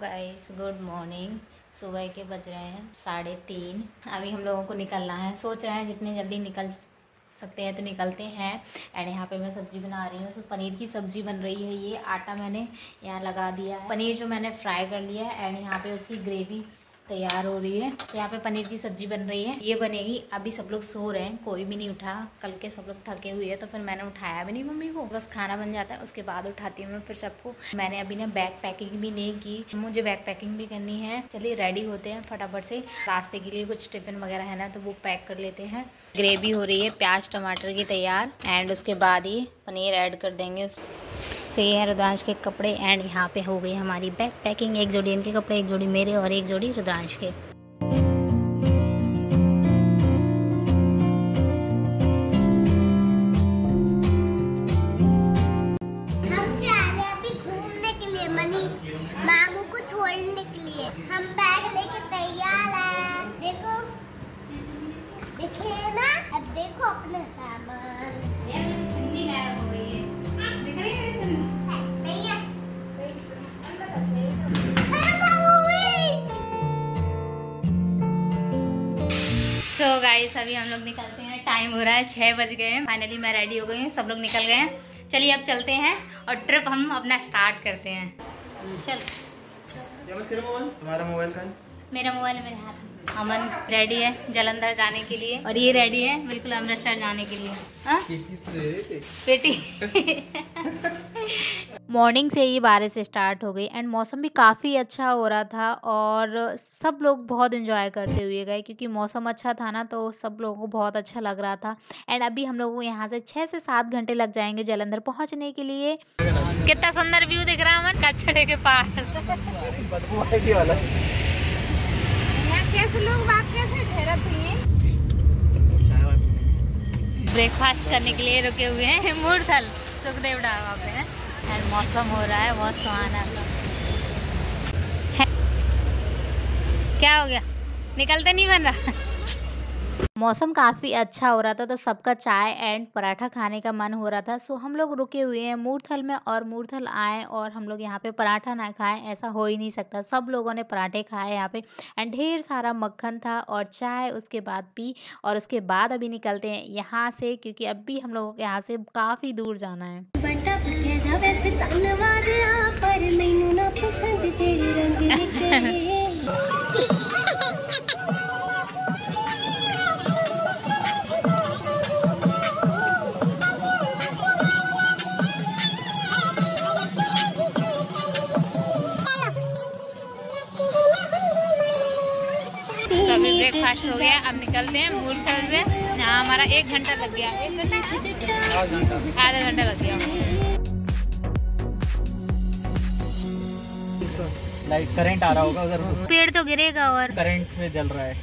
Guys good morning सुबह के बज रहे हैं साढ़े तीन। अभी हम लोगों को निकलना है। सोच रहे हैं जितने जल्दी निकल सकते हैं तो निकलते हैं। एंड यहाँ पे मैं सब्ज़ी बना रही हूँ। सो पनीर की सब्ज़ी बन रही है ये। आटा मैंने यहाँ लगा दिया है। पनीर जो मैंने फ्राई कर लिया है। एंड यहाँ पे उसकी ग्रेवी तैयार हो रही है। तो यहाँ पे पनीर की सब्ज़ी बन रही है। ये बनेगी। अभी सब लोग सो रहे हैं। कोई भी नहीं उठा। कल के सब लोग थके हुए हैं तो फिर मैंने उठाया भी नहीं मम्मी को। बस खाना बन जाता है। उसके बाद उठाती हूँ मैं फिर सबको। मैंने अभी ना बैग पैकिंग भी नहीं की। मुझे बैग पैकिंग भी करनी है। चलिए रेडी होते हैं फटाफट से। रास्ते के लिए कुछ टिफ़िन वगैरह है ना तो वो पैक कर लेते हैं। ग्रेवी हो रही है। प्याज, टमाटर की तैयार। एंड उसके बाद ही पनीर ऐड कर देंगे। सो ये है रुद्रांश के कपड़े एंड यहाँ पे हो गई हमारी बैग पैकिंग एक जोड़ी इनके कपड़े, एक जोड़ी मेरे और एक जोड़ी रुद्रांश के। हम जा रहे अभी घूमने के लिए, मनी मामू को छोड़ने के लिए। हम बैग लेके तैयार देखो। देखिए ना, अब देखो अपना सामान। गाइस अभी हम लोग निकलते हैं। टाइम हो रहा है छः बज गए हैं। फाइनली मैं रेडी हो गई हूँ सब लोग निकल गए हैं। चलिए अब चलते हैं और ट्रिप हम अपना स्टार्ट करते हैं। चल। हमारा मोबाइल का मेरा मोबाइल मेरे हाथ में। अमन रेडी है जलंधर जाने के लिए। और ये रेडी है बिल्कुल अमृतसर जाने के लिए। हाँ? बेटी मॉर्निंग से ही बारिश स्टार्ट हो गई। एंड मौसम भी काफ़ी अच्छा हो रहा था और सब लोग बहुत इन्जॉय करते हुए गए क्योंकि मौसम अच्छा था ना तो सब लोगों को बहुत अच्छा लग रहा था। एंड अभी हम लोगों को यहाँ से छः से सात घंटे लग जाएँगे जलंधर पहुँचने के लिए। कितना सुंदर व्यू दिख रहा है अमन कचड़े के कैसे लोग बात कैसे ठहरा ब्रेकफास्ट करने के लिए रुके हुए हैं मूर्थल सुखदेव ढाबा पे है। एंड मौसम हो रहा है बहुत सुहाना है। क्या हो गया? निकलते नहीं बन रहा। मौसम काफ़ी अच्छा हो रहा था तो सबका चाय एंड पराठा खाने का मन हो रहा था। सो हम लोग रुके हुए हैं मूर्थल में और मूर्थल आए और हम लोग यहाँ पे पराठा ना खाएँ ऐसा हो ही नहीं सकता। सब लोगों ने पराठे खाए यहाँ पे एंड ढेर सारा मक्खन था और चाय उसके बाद पी और उसके बाद अभी निकलते हैं यहाँ से क्योंकि अभी हम लोगों को यहाँ से काफ़ी दूर जाना है? हो गया अब निकलते हैं मूर्थल से यहाँ हमारा एक घंटा लग गया। एक घंटा? आधा घंटा लग गया। लाइट करंट आ रहा होगा उधर पेड़ तो गिरेगा और करंट से जल रहा है।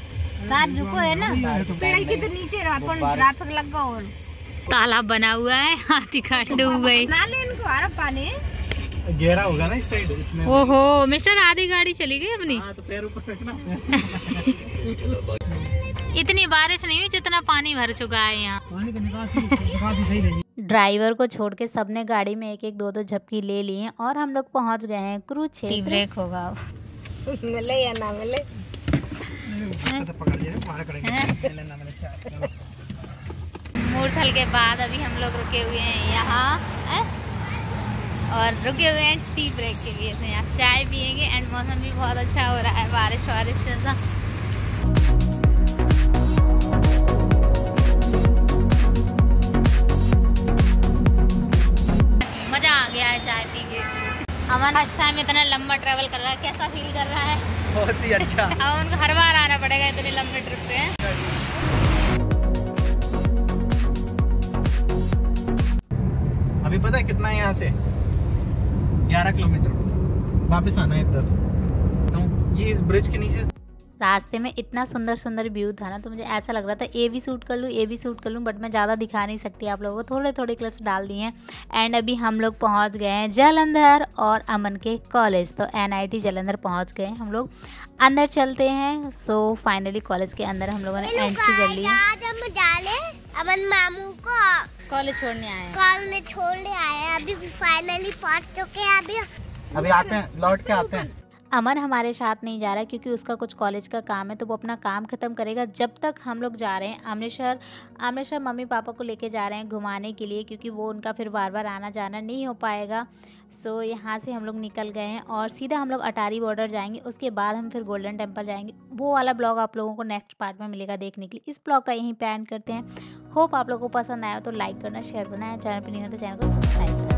कार रुको है ना? पेड़ की तो नीचे रात रात लगा और। तालाब बना हुआ है हाथी काट डूब गई। ना इनको आ रहा पानी। गहरा होगा ना इस साइड इतने ओहो मिस्टर आधी गाड़ी चली गई अपनी। हाँ तो पैर ऊपर रखना। इतनी बारिश नहीं हुई जितना पानी भर चुका है यहाँ। पानी का निकासी निकासी सही नहीं। ड्राइवर को छोड़ के सबने गाड़ी में एक एक दो दो झपकी ले ली हैं और हम लोग पहुँच गए हैं कुरुक्षेत्र ब्रेक होगा। मिले या ना मिले? तो मूर्थल के बाद अभी हम लोग रुके हुए हैं यहाँ हैं? और रुके हुए हैं टी ब्रेक के लिए। तो यहाँ चाय पियेंगे एंड मौसम भी बहुत अच्छा हो रहा है बारिश वारिश जैसा। मज़ा आ गया है चाय पी के अमन फ़र्स्ट टाइम इतना लंबा ट्रेवल कर रहा है कैसा फील कर रहा है? बहुत ही अच्छा। अब उनको हर बार आना पड़ेगा इतने लंबे ट्रिप पे। अभी पता है कितना है यहाँ से? 11 किलोमीटर वापस आना है इधर। तो ये इस ब्रिज के नीचे रास्ते में इतना सुंदर सुंदर व्यू था ना तो मुझे ऐसा लग रहा था ए भी शूट कर लूँ ए भी शूट कर लूँ बट मैं ज़्यादा दिखा नहीं सकती आप लोगों को। थोड़े थोड़े क्लिप्स डाल दिए हैं। एंड अभी हम लोग पहुँच गए हैं जलंधर और अमन के कॉलेज तो एन जलंधर पहुँच गए हम लोग। अंदर चलते हैं। सो फाइनली कॉलेज के अंदर हम लोगों ने एंट्री कर ली है। आज हम डाले अमन मामू को कॉलेज छोड़ने आए हैं। कॉल में छोड़ने आए हैं। अभी फाइनली पहुँच चुके हैं अभी। अभी आते हैं लौट के आते हैं। अमन हमारे साथ नहीं जा रहा क्योंकि उसका कुछ कॉलेज का काम है तो वो अपना काम ख़त्म करेगा। जब तक हम लोग जा रहे हैं अमृतसर अमृतसर मम्मी पापा को लेके जा रहे हैं घुमाने के लिए क्योंकि वो उनका फिर बार बार आना जाना नहीं हो पाएगा। सो यहाँ से हम लोग निकल गए हैं और सीधा हम लोग अटारी बॉर्डर जाएँगे। उसके बाद हम फिर गोल्डन टेंपल जाएँगे। वो वाला ब्लॉग आप लोगों को नेक्स्ट पार्ट में मिलेगा देखने के लिए। इस ब्लॉग का यहीं पैन करते हैं। होप आप लोगों को पसंद आया तो लाइक करना शेयर करना है चैनल पर नहीं हो तो चैनल को सब्सक्राइब